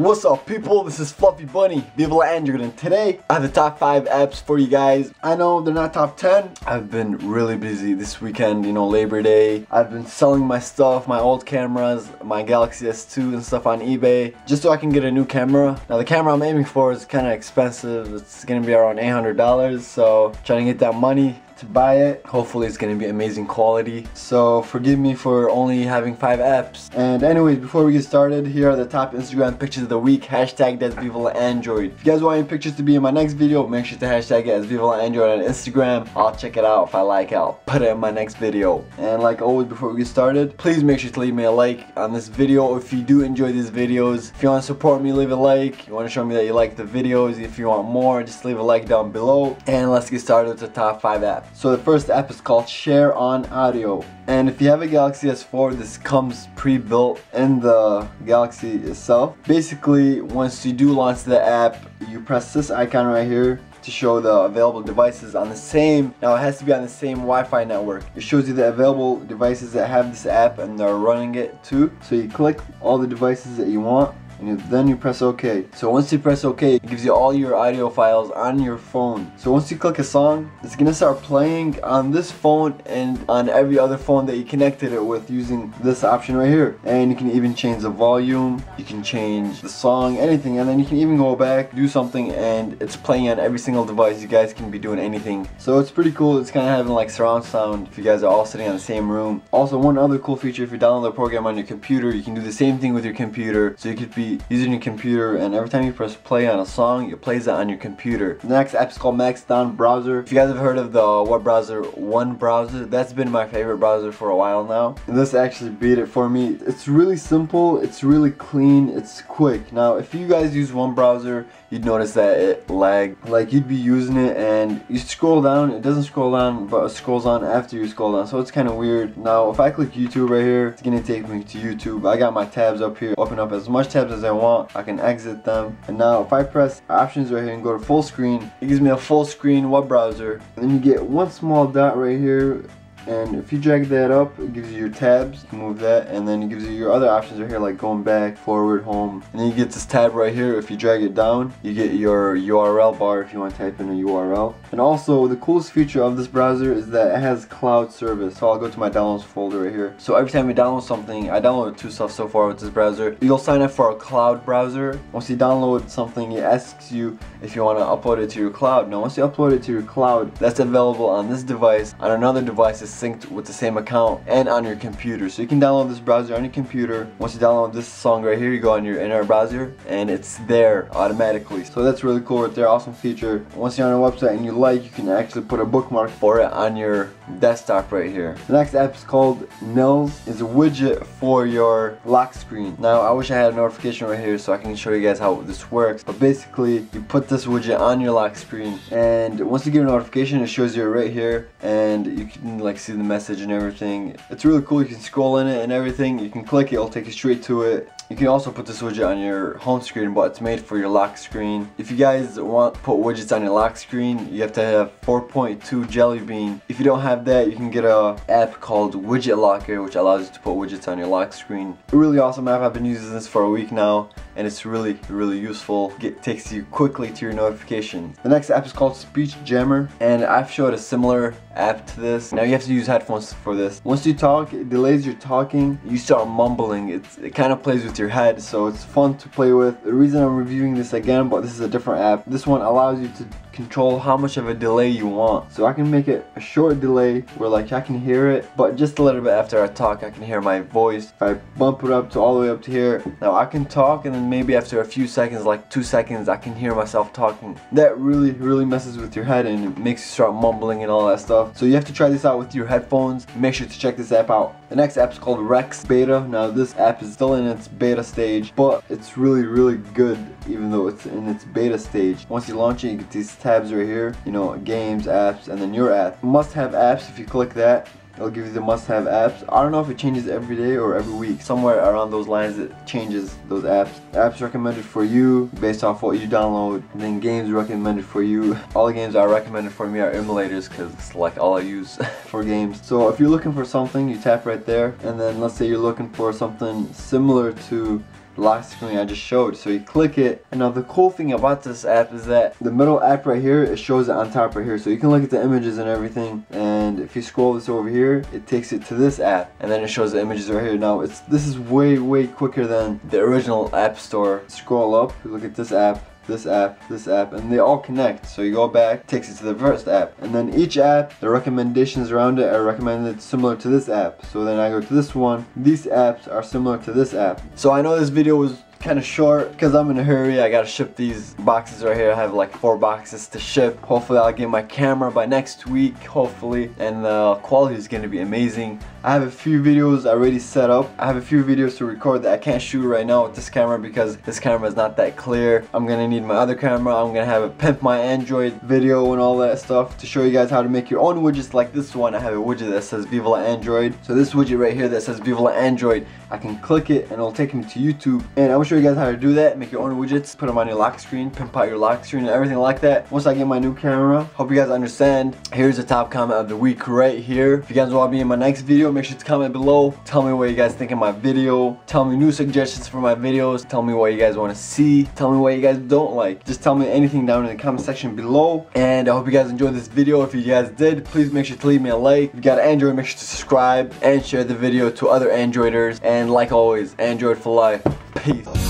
What's up people, this is Fluffy Bunny, Viva Android, and today I have the top 5 apps for you guys. I know they're not top 10, I've been really busy this weekend, you know, Labor Day. I've been selling my stuff, my old cameras, my Galaxy S2 and stuff on eBay, just so I can get a new camera. Now the camera I'm aiming for is kind of expensive, it's gonna be around $800, so trying to get that money to buy it. Hopefully it's gonna be amazing quality. So forgive me for only having five apps. And anyways, before we get started, here are the top Instagram pictures of the week. Hashtag that's Viva Android. If you guys want pictures to be in my next video, make sure to hashtag it as Viva Android on Instagram. I'll check it out. If I like it, I'll put it in my next video. And like always, before we get started, please make sure to leave me a like on this video if you do enjoy these videos. If you want to support me, leave a like. You want to show me that you like the videos. If you want more, just leave a like down below. And let's get started with the top five apps. So the first app is called Share on Audio. And if you have a Galaxy S4, this comes pre-built in the Galaxy itself. Basically, once you do launch the app, you press this icon right here to show the available devices on the same now it has to be on the same Wi-Fi network it shows you the available devices that have this app and they're running it too so you click all the devices that you want and then you press OK. So once you press OK, it gives you all your audio files on your phone. So once you click a song, it's gonna start playing on this phone and on every other phone that you connected it with using this option right here. And you can even change the volume, you can change the song, anything, and then you can even go back, do something, and it's playing on every single device. You guys can be doing anything. So it's pretty cool. It's kind of having like surround sound if you guys are all sitting in the same room. Also, one other cool feature, if you download the program on your computer, you can do the same thing with your computer. So you could be using your computer and every time you press play on a song, it plays it on your computer. The next app is called Maxthon Browser. If you guys have heard of the uh, web browser One Browser, that's been my favorite browser for a while now. And this actually beat it for me. It's really simple, it's really clean, it's quick. Now, if you guys use one browser, you'd notice that it lagged. Like you'd be using it and you scroll down, it doesn't scroll down, but it scrolls on after you scroll down. So it's kind of weird. Now, if I click YouTube right here, it's gonna take me to YouTube. I got my tabs up here. Open up as much tabs as I want. I can exit them. And now if I press options right here and go to full screen, it gives me a full screen web browser. And then you get one small dot right here and if you drag that up it gives you your tabs move that and then it gives you your other options right here like going back forward home. And then you get this tab right here. If you drag it down you get your URL bar if you want to type in a URL and also the coolest feature of this browser is that it has cloud service. So I'll go to my downloads folder right here. So every time you download something I downloaded two stuff so far with this browser. You'll sign up for a cloud browser. Once you download something it asks you if you want to upload it to your cloud. Now once you upload it to your cloud that's available on this device. On another device synced with the same account and on your computer. So you can download this browser on your computer. Once you download this song right here, you go on your internet browser and it's there automatically. So that's really cool right there, awesome feature. Once you're on a website and you like, you can actually put a bookmark for it on your desktop right here. The next app is called NiLS. It's a widget for your lock screen. Now I wish I had a notification right here so I can show you guys how this works. But basically, you put this widget on your lock screen and once you get a notification, it shows you right here and you can like see the message and everything. It's really cool. You can scroll in it and everything. You can click it. It'll take you straight to it. You can also put this widget on your home screen, but it's made for your lock screen. If you guys want to put widgets on your lock screen, you have to have 4.2 Jelly Bean. If you don't have that, you can get a app called Widget Locker, which allows you to put widgets on your lock screen. A really awesome app. I've been using this for a week now, and it's really, really useful. It takes you quickly to your notifications. The next app is called Speech Jammer, and I've showed a similar app to this. Now you have to use headphones for this. Once you talk, it delays your talking. You start mumbling. It's, it kind of plays with your head, so it's fun to play with. The reason I'm reviewing this again, but this is a different app. This one allows you to control how much of a delay you want. So I can make it a short delay where like I can hear it, but just a little bit after I talk, I can hear my voice. If I bump it up to all the way up to here, now I can talk and then maybe after a few seconds, like two seconds, I can hear myself talking. That really, really messes with your head and it makes you start mumbling and all that stuff. So you have to try this out with your headphones. Make sure to check this app out. The next app is called Rex Beta. Now this app is still in its beta stage, but it's really, really good even though it's in its beta stage. Once you launch it, you get these right here, you know, games, apps, and then your app. Must have apps, if you click that, it'll give you the must-have apps. I don't know if it changes every day or every week. Somewhere around those lines it changes those apps. Apps recommended for you based off what you download. And then games recommended for you. All the games I recommended for me are emulators because it's like all I use for games. So if you're looking for something, you tap right there. And then let's say you're looking for something similar to lock screen I just showed. So you click it. And now the cool thing about this app is that the middle app right here, it shows it on top right here. So you can look at the images and everything. And if you scroll this over here, it takes it to this app. And then it shows the images right here. Now it's this is way, way quicker than the original app store. Scroll up, look at this app this app, this app, and they all connect. So you go back, takes you to the first app. And then each app, the recommendations around it are recommended similar to this app. So then I go to this one. These apps are similar to this app. So I know this video was kind of short because I'm in a hurry. I gotta ship these boxes right here. I have like four boxes to ship. Hopefully I'll get my camera by next week, hopefully. And the quality is gonna be amazing. I have a few videos already set up. I have a few videos to record that I can't shoot right now with this camera because this camera is not that clear. I'm gonna need my other camera. I'm gonna have a pimp my Android video and all that stuff to show you guys how to make your own widgets like this one. I have a widget that says Viva La Android. So this widget right here that says Viva La Android, I can click it and it'll take me to YouTube. And I'm show you guys how to do that. Make your own widgets, put them on your lock screen, pimp out your lock screen and everything like that. Once I get my new camera, hope you guys understand. Here's the top comment of the week right here. If you guys wanna be in my next video, make sure to comment below. Tell me what you guys think of my video. Tell me new suggestions for my videos. Tell me what you guys want to see. Tell me what you guys don't like. Just tell me anything down in the comment section below. And I hope you guys enjoyed this video. If you guys did, please make sure to leave me a like. If you got an Android, make sure to subscribe and share the video to other Androiders. And like always, Android for life. Peace.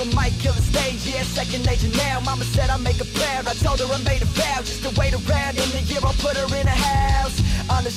A mic, kill the stage, yeah, second nature now. Mama said I make a prayer, I told her I made a vow. Just to wait around, in the year I'll put her in a house. On the